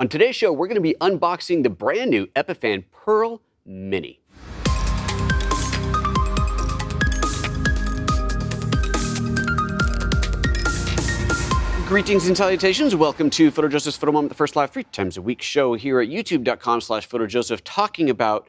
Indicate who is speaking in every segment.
Speaker 1: On today's show, we're going to be unboxing the brand new Epiphan Pearl Mini. Greetings and salutations. Welcome to PhotoJoseph's Photo Moment, the first live three times a week show here at youtube.com slash PhotoJoseph, talking about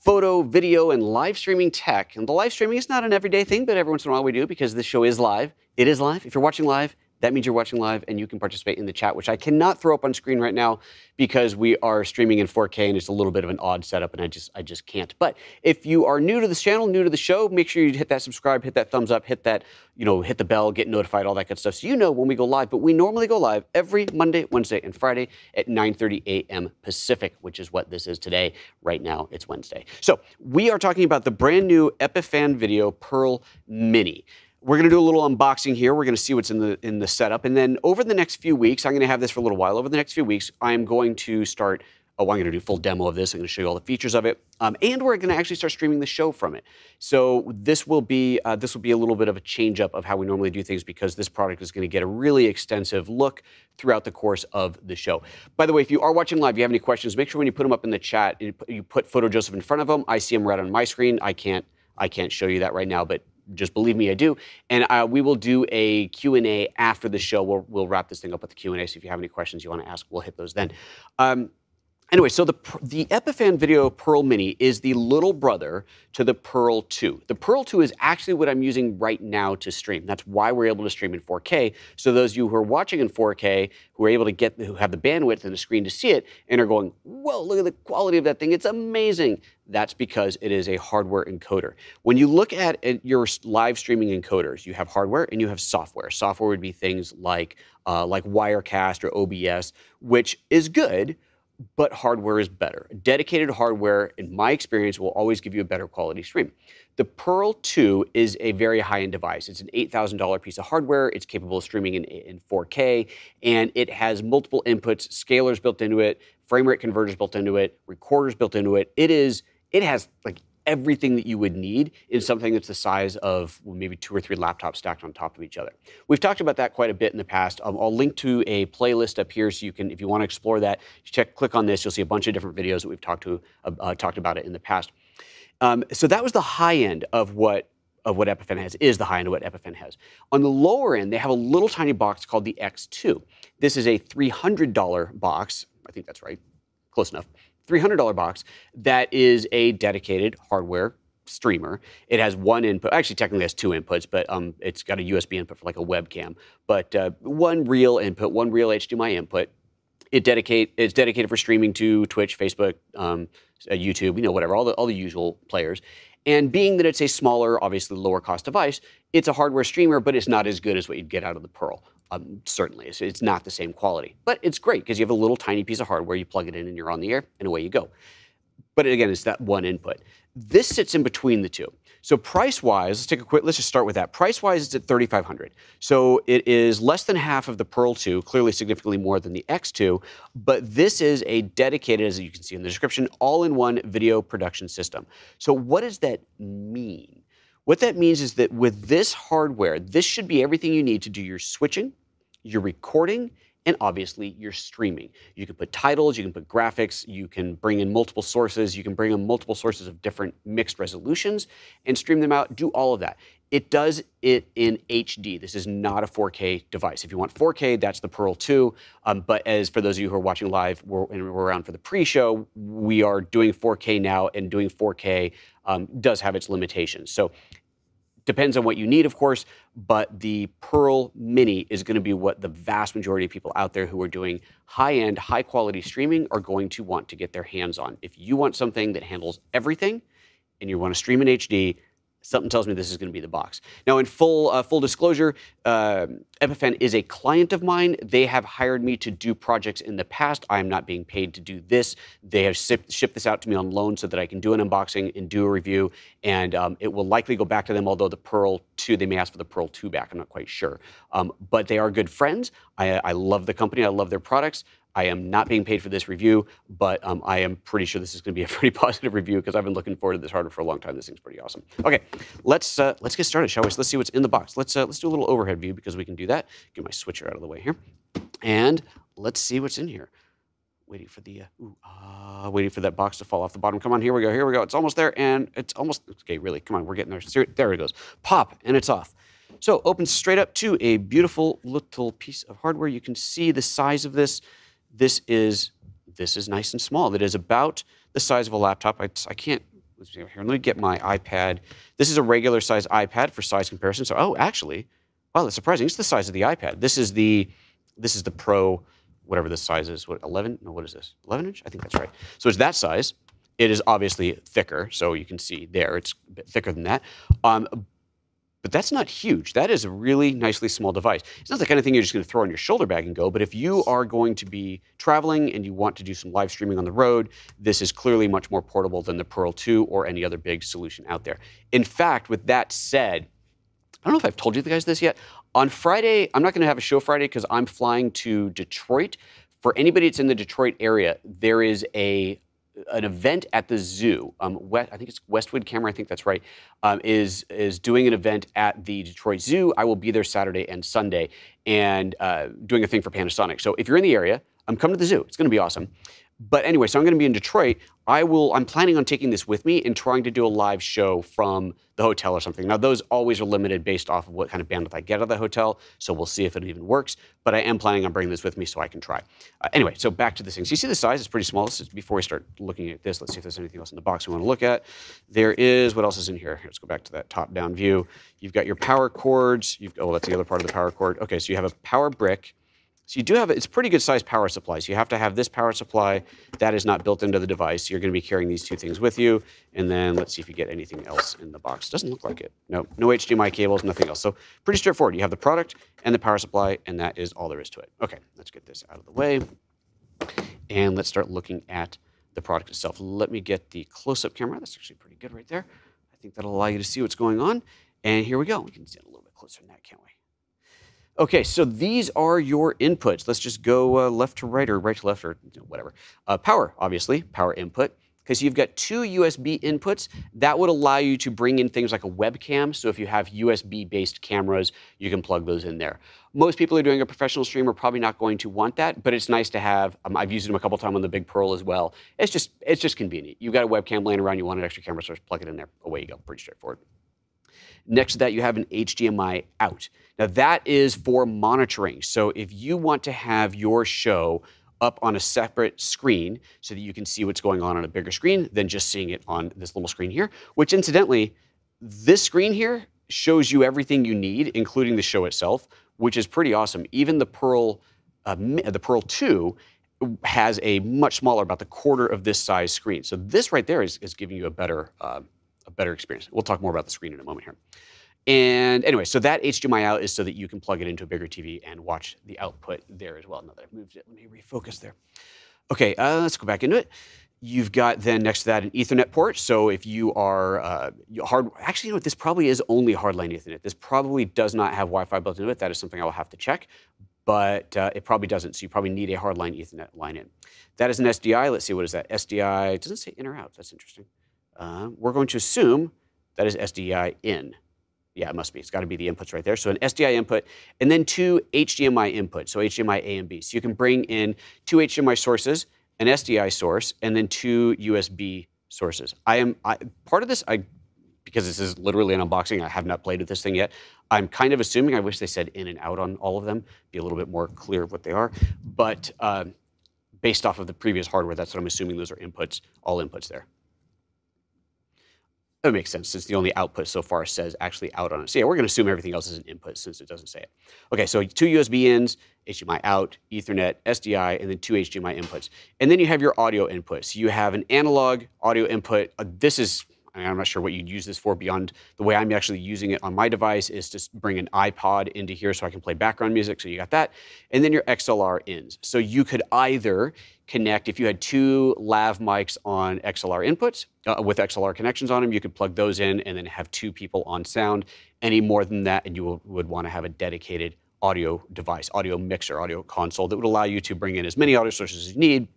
Speaker 1: photo, video, and live streaming tech. And the live streaming is not an everyday thing, but every once in a while we do because this show is live. It is live. If you're watching live, that means you're watching live and you can participate in the chat, which I cannot throw up on screen right now because we are streaming in 4K and it's a little bit of an odd setup and I just I just can't. But if you are new to this channel, new to the show, make sure you hit that subscribe, hit that thumbs up, hit that, you know, hit the bell, get notified, all that good stuff. So you know when we go live. But we normally go live every Monday, Wednesday, and Friday at 9:30 a.m. Pacific, which is what this is today. Right now, it's Wednesday. So we are talking about the brand new Epiphan Video Pearl Mini. We're going to do a little unboxing here. We're going to see what's in the in the setup, and then over the next few weeks, I'm going to have this for a little while. Over the next few weeks, I'm going to start. Oh, I'm going to do a full demo of this. I'm going to show you all the features of it, um, and we're going to actually start streaming the show from it. So this will be uh, this will be a little bit of a change up of how we normally do things because this product is going to get a really extensive look throughout the course of the show. By the way, if you are watching live, you have any questions, make sure when you put them up in the chat, you put Photo Joseph in front of them. I see them right on my screen. I can't I can't show you that right now, but just believe me, I do. And uh, we will do a Q&A after the show. We'll, we'll wrap this thing up with the Q&A, so if you have any questions you want to ask, we'll hit those then. Um, Anyway, so the, the Epiphan Video Pearl Mini is the little brother to the Pearl 2. The Pearl 2 is actually what I'm using right now to stream. That's why we're able to stream in 4K. So those of you who are watching in 4K, who are able to get, who have the bandwidth and the screen to see it, and are going, whoa, look at the quality of that thing, it's amazing. That's because it is a hardware encoder. When you look at, your live streaming encoders, you have hardware and you have software. Software would be things like, uh, like Wirecast or OBS, which is good, but hardware is better. Dedicated hardware, in my experience, will always give you a better quality stream. The Pearl 2 is a very high-end device. It's an $8,000 piece of hardware. It's capable of streaming in, in 4K, and it has multiple inputs, scalers built into it, frame rate converters built into it, recorders built into it. It is it has like everything that you would need in something that's the size of well, maybe two or three laptops stacked on top of each other. We've talked about that quite a bit in the past. Um, I'll link to a playlist up here so you can, if you want to explore that, check, click on this. You'll see a bunch of different videos that we've talked to uh, uh, talked about it in the past. Um, so that was the high end of what of what Epiphan has is the high end of what Epiphan has. On the lower end, they have a little tiny box called the X2. This is a $300 box. I think that's right. Close enough. $300 box that is a dedicated hardware streamer. It has one input, actually technically has two inputs, but um, it's got a USB input for like a webcam. But uh, one real input, one real HDMI input. It dedicate it's dedicated for streaming to Twitch, Facebook, um, uh, YouTube, you know, whatever, all the all the usual players. And being that it's a smaller, obviously lower cost device, it's a hardware streamer, but it's not as good as what you'd get out of the Pearl. Um, certainly, it's, it's not the same quality, but it's great because you have a little tiny piece of hardware. You plug it in, and you're on the air, and away you go. But again, it's that one input. This sits in between the two. So price-wise, let's take a quick. Let's just start with that. Price-wise, it's at 3,500. So it is less than half of the Pearl 2, clearly significantly more than the X2. But this is a dedicated, as you can see in the description, all-in-one video production system. So what does that mean? What that means is that with this hardware, this should be everything you need to do your switching, your recording, and obviously your streaming. You can put titles, you can put graphics, you can bring in multiple sources, you can bring in multiple sources of different mixed resolutions and stream them out, do all of that. It does it in HD. This is not a 4K device. If you want 4K, that's the Pearl 2. Um, but as for those of you who are watching live we're, and we're around for the pre-show, we are doing 4K now, and doing 4K um, does have its limitations. So Depends on what you need, of course, but the Pearl Mini is going to be what the vast majority of people out there who are doing high end, high quality streaming are going to want to get their hands on. If you want something that handles everything and you want to stream in HD, something tells me this is going to be the box. Now, in full uh, full disclosure, uh, is a client of mine. They have hired me to do projects in the past. I am not being paid to do this. They have shipped this out to me on loan so that I can do an unboxing and do a review. And um, it will likely go back to them, although the Pearl 2, they may ask for the Pearl 2 back. I'm not quite sure. Um, but they are good friends. I, I love the company. I love their products. I am not being paid for this review, but um, I am pretty sure this is going to be a pretty positive review because I've been looking forward to this hardware for a long time. This thing's pretty awesome. Okay, let's uh, let's get started, shall we? So let's see what's in the box. Let's uh, let's do a little overhead view because we can do that. Get my switcher out of the way here, and let's see what's in here. waiting for the, uh, ooh, uh, waiting for that box to fall off the bottom. Come on, here we go, here we go. It's almost there, and it's almost, okay, really, come on, we're getting there. There it goes. Pop, and it's off. So opens straight up to a beautiful little piece of hardware. You can see the size of this. This is, this is nice and small. It is about the size of a laptop. I, I can't, here, let me get my iPad. This is a regular size iPad for size comparison. So, oh, actually, wow, that's surprising. It's the size of the iPad. This is the, this is the Pro whatever this size is. What 11? No, what is this? 11 inch? I think that's right. So it's that size. It is obviously thicker, so you can see there it's a bit thicker than that. Um, but that's not huge. That is a really nicely small device. It's not the kind of thing you're just going to throw on your shoulder bag and go, but if you are going to be traveling and you want to do some live streaming on the road, this is clearly much more portable than the Pearl 2 or any other big solution out there. In fact, with that said, I don't know if I've told you guys this yet. On Friday, I'm not going to have a show Friday because I'm flying to Detroit. For anybody that's in the Detroit area, there is a an event at the zoo. Um, West, I think it's Westwood Camera. I think that's right. Um, is is doing an event at the Detroit Zoo. I will be there Saturday and Sunday, and uh, doing a thing for Panasonic. So if you're in the area, I'm coming to the zoo. It's going to be awesome. But anyway, so I'm going to be in Detroit. I will. I'm planning on taking this with me and trying to do a live show from the hotel or something. Now, those always are limited based off of what kind of bandwidth I get of the hotel. So we'll see if it even works. But I am planning on bringing this with me so I can try. Uh, anyway, so back to the things. You see the size? It's pretty small. This is before we start looking at this. Let's see if there's anything else in the box we want to look at. There is. What else is in here? here let's go back to that top-down view. You've got your power cords. You've. Oh, that's the other part of the power cord. Okay, so you have a power brick. So you do have, it's pretty good sized power supply. So you have to have this power supply. That is not built into the device. You're going to be carrying these two things with you. And then let's see if you get anything else in the box. Doesn't look like it. No, no HDMI cables, nothing else. So pretty straightforward. You have the product and the power supply, and that is all there is to it. Okay, let's get this out of the way. And let's start looking at the product itself. Let me get the close-up camera. That's actually pretty good right there. I think that'll allow you to see what's going on. And here we go. We can it a little bit closer than that, can't we? Okay, so these are your inputs. Let's just go uh, left to right or right to left or whatever. Uh, power, obviously, power input, because you've got two USB inputs. That would allow you to bring in things like a webcam. So if you have USB-based cameras, you can plug those in there. Most people who are doing a professional stream are probably not going to want that, but it's nice to have. Um, I've used them a couple times on the Big Pearl as well. It's just it's just convenient. You've got a webcam laying around, you want an extra camera source, plug it in there. Away you go. Pretty straightforward. Next to that, you have an HDMI out. Now, that is for monitoring. So if you want to have your show up on a separate screen so that you can see what's going on on a bigger screen than just seeing it on this little screen here, which incidentally, this screen here shows you everything you need, including the show itself, which is pretty awesome. Even the Pearl, uh, the Pearl 2 has a much smaller, about the quarter of this size screen. So this right there is, is giving you a better uh, a better experience. We'll talk more about the screen in a moment here. And anyway, so that HDMI out is so that you can plug it into a bigger TV and watch the output there as well. Now that I've moved it, let me refocus there. Okay, uh, let's go back into it. You've got then next to that an Ethernet port. So if you are uh, hard, actually, you know what? This probably is only hardline Ethernet. This probably does not have Wi-Fi built into it. That is something I will have to check, but uh, it probably doesn't. So you probably need a hardline Ethernet line in. That is an SDI. Let's see, what is that? SDI. Doesn't say in or out. That's interesting. Uh, we're going to assume that is SDI in. Yeah, it must be. It's got to be the inputs right there. So an SDI input, and then two HDMI inputs, so HDMI A and B. So you can bring in two HDMI sources, an SDI source, and then two USB sources. I am I, part of this. I because this is literally an unboxing. I have not played with this thing yet. I'm kind of assuming. I wish they said in and out on all of them. Be a little bit more clear of what they are. But uh, based off of the previous hardware, that's what I'm assuming. Those are inputs, all inputs there. That makes sense since the only output so far says actually out on it. So yeah, we're going to assume everything else is an input since it doesn't say it. Okay, so two USB ins, HDMI out, Ethernet, SDI, and then two HDMI inputs. And then you have your audio inputs. You have an analog audio input. Uh, this is I'm not sure what you'd use this for beyond the way I'm actually using it on my device is to bring an iPod into here so I can play background music. So you got that. And then your XLR ins. So you could either connect, if you had two lav mics on XLR inputs uh, with XLR connections on them, you could plug those in and then have two people on sound. Any more than that, and you will, would want to have a dedicated audio device, audio mixer, audio console that would allow you to bring in as many audio sources as you need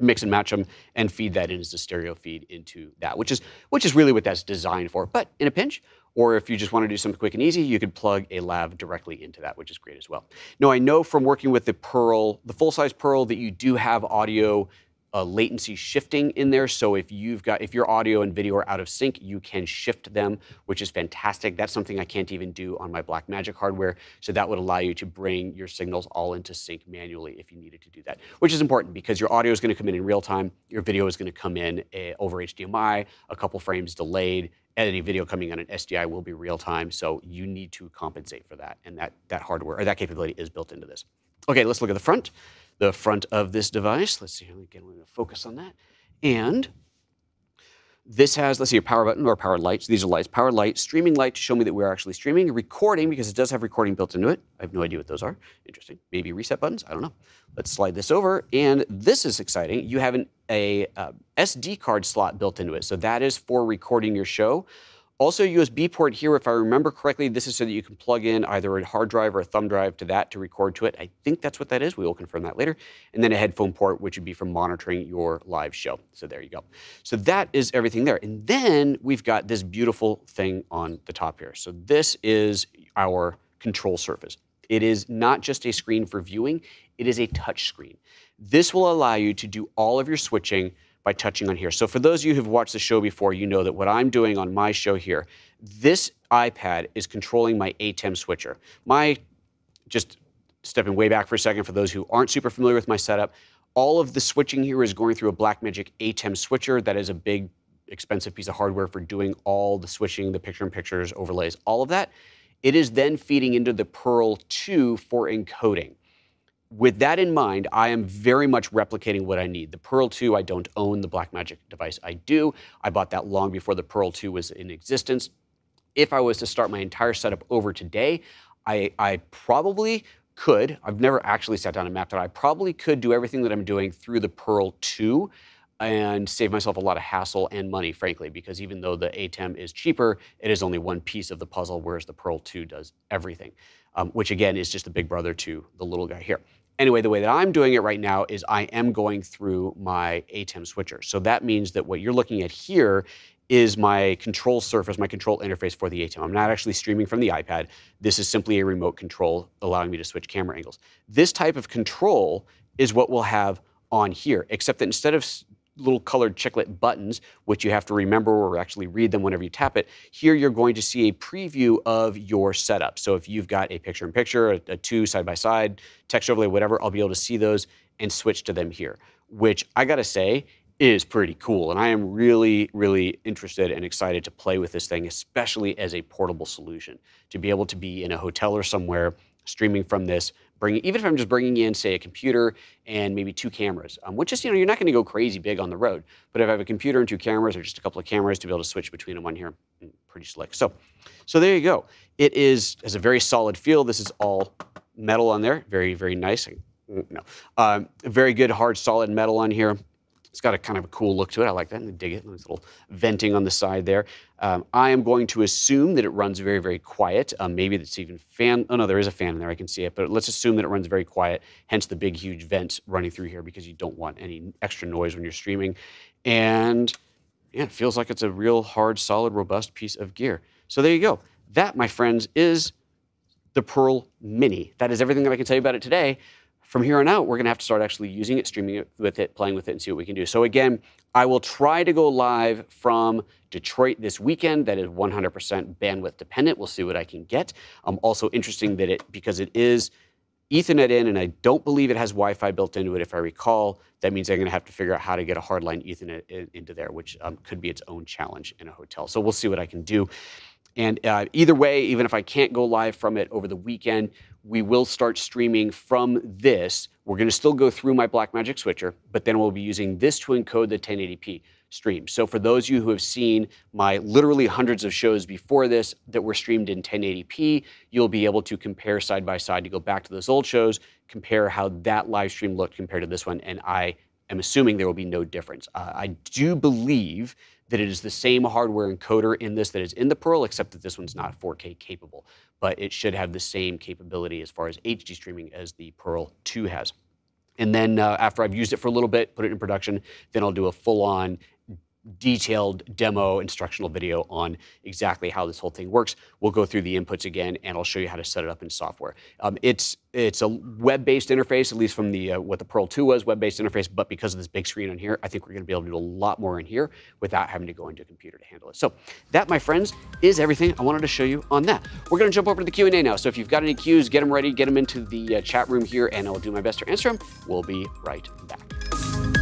Speaker 1: mix and match them and feed that in as a stereo feed into that, which is which is really what that's designed for. But in a pinch, Or if you just want to do something quick and easy, you could plug a lav directly into that, which is great as well. Now, I know from working with the Pearl, the full-size Pearl, that you do have audio uh, latency shifting in there. So if you've got if your audio and video are out of sync, you can shift them, which is fantastic. That's something I can't even do on my Blackmagic hardware. So that would allow you to bring your signals all into sync manually if you needed to do that, which is important because your audio is going to come in in real time, your video is going to come in uh, over HDMI, a couple frames delayed. Any video coming in an SDI will be real time, so you need to compensate for that, and that that hardware or that capability is built into this. Okay, let's look at the front the front of this device. Let's see, again, we're going to focus on that. And this has, let's see, a power button or power lights. These are lights. Power light, streaming light to show me that we're actually streaming. Recording, because it does have recording built into it. I have no idea what those are. Interesting. Maybe reset buttons? I don't know. Let's slide this over. And this is exciting. You have an a, uh, SD card slot built into it. So that is for recording your show. Also, USB port here, if I remember correctly, this is so that you can plug in either a hard drive or a thumb drive to that to record to it. I think that's what that is. We will confirm that later. And then a headphone port, which would be for monitoring your live show. So there you go. So that is everything there. And then we've got this beautiful thing on the top here. So this is our control surface. It is not just a screen for viewing, it is a touch screen. This will allow you to do all of your switching by touching on here. So for those of you who've watched the show before, you know that what I'm doing on my show here, this iPad is controlling my ATEM switcher. My, just stepping way back for a second for those who aren't super familiar with my setup, all of the switching here is going through a Blackmagic ATEM switcher. That is a big, expensive piece of hardware for doing all the switching, the picture-in-pictures, overlays, all of that. It is then feeding into the Pearl 2 for encoding with that in mind, I am very much replicating what I need. The Pearl 2, I don't own. The Blackmagic device, I do. I bought that long before the Pearl 2 was in existence. If I was to start my entire setup over today, I, I probably could. I've never actually sat down and mapped it. I probably could do everything that I'm doing through the Pearl 2 and save myself a lot of hassle and money, frankly, because even though the ATEM is cheaper, it is only one piece of the puzzle, whereas the Pearl 2 does everything, um, which again is just a big brother to the little guy here. Anyway, the way that I'm doing it right now is I am going through my ATEM switcher. So that means that what you're looking at here is my control surface, my control interface for the ATEM. I'm not actually streaming from the iPad. This is simply a remote control allowing me to switch camera angles. This type of control is what we'll have on here, except that instead of little colored chiclet buttons, which you have to remember or actually read them whenever you tap it. Here you're going to see a preview of your setup. So if you've got a picture-in-picture, a, a two side-by-side, text overlay, whatever, I'll be able to see those and switch to them here, which I gotta say is pretty cool. And I am really, really interested and excited to play with this thing, especially as a portable solution. To be able to be in a hotel or somewhere streaming from this, even if I'm just bringing in, say, a computer and maybe two cameras, um, which is, you know, you're not going to go crazy big on the road. But if I have a computer and two cameras or just a couple of cameras to be able to switch between them on here, mm, pretty slick. So, so there you go. It is has a very solid feel. This is all metal on there, very, very nice. Mm, no, um, very good hard solid metal on here. It's got a kind of a cool look to it. I like that. I dig it. Little venting on the side there. Um, I am going to assume that it runs very, very quiet. Um, maybe it's even fan. Oh no, there is a fan in there. I can see it. But let's assume that it runs very quiet. Hence the big, huge vent running through here because you don't want any extra noise when you're streaming. And yeah, it feels like it's a real hard, solid, robust piece of gear. So there you go. That, my friends, is the Pearl Mini. That is everything that I can tell you about it today from here on out, we're going to have to start actually using it, streaming it with it, playing with it, and see what we can do. So again, I will try to go live from Detroit this weekend. That is 100% bandwidth dependent. We'll see what I can get. I'm also interesting that it, because it is Ethernet in, and I don't believe it has Wi-Fi built into it, if I recall. That means I'm going to have to figure out how to get a hardline Ethernet in, into there, which um, could be its own challenge in a hotel. So we'll see what I can do. And uh, either way, even if I can't go live from it over the weekend, we will start streaming from this. We're going to still go through my Blackmagic switcher, but then we'll be using this to encode the 1080p stream. So for those of you who have seen my literally hundreds of shows before this that were streamed in 1080p, you'll be able to compare side by side to go back to those old shows, compare how that live stream looked compared to this one, and I am assuming there will be no difference. Uh, I do believe that it is the same hardware encoder in this that is in the Pearl, except that this one's not 4K capable. But it should have the same capability as far as HD streaming as the Pearl 2 has. And then uh, after I've used it for a little bit, put it in production, then I'll do a full-on detailed demo instructional video on exactly how this whole thing works. We'll go through the inputs again, and I'll show you how to set it up in software. Um, it's it's a web-based interface, at least from the uh, what the Pearl 2 was, web-based interface. But because of this big screen on here, I think we're going to be able to do a lot more in here without having to go into a computer to handle it. So that, my friends, is everything I wanted to show you on that. We're going to jump over to the Q&A now. So if you've got any Qs, get them ready, get them into the uh, chat room here, and I'll do my best to answer them. We'll be right back.